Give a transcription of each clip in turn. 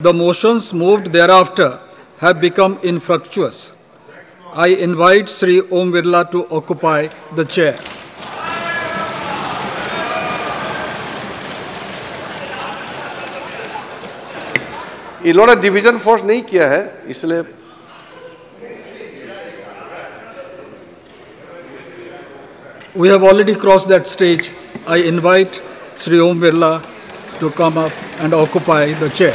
The motions moved thereafter have become infructuous. I invite Sri Om Birla to occupy the chair. इन्होंने division force नहीं किया है इसलिए We have already crossed that stage. I invite Sri Om Birla to come up and occupy the chair.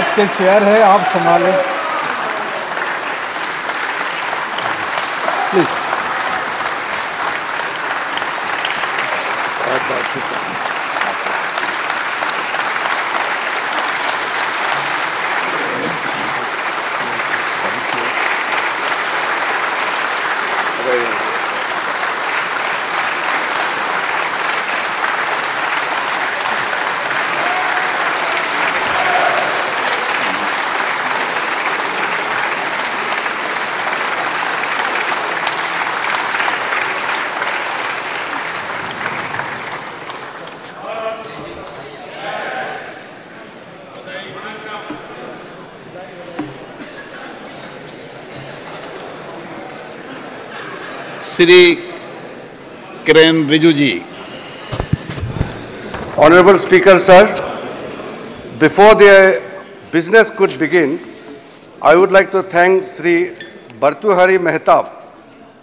आपके chair है आप संभालें। Please Sri Kiren Rijiju. Honorable Speaker, sir, before the business could begin, I would like to thank Sri Bhartruhari Mahtab,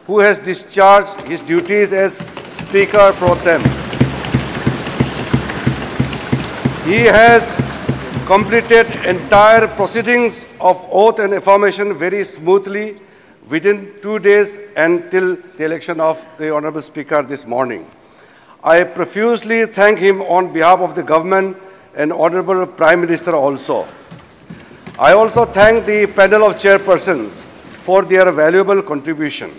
who has discharged his duties as Speaker pro tem. He has completed entire proceedings of oath and affirmation very smoothly within two days until the election of the Honorable Speaker this morning. I profusely thank him on behalf of the government and Honorable Prime Minister also. I also thank the panel of chairpersons for their valuable contribution.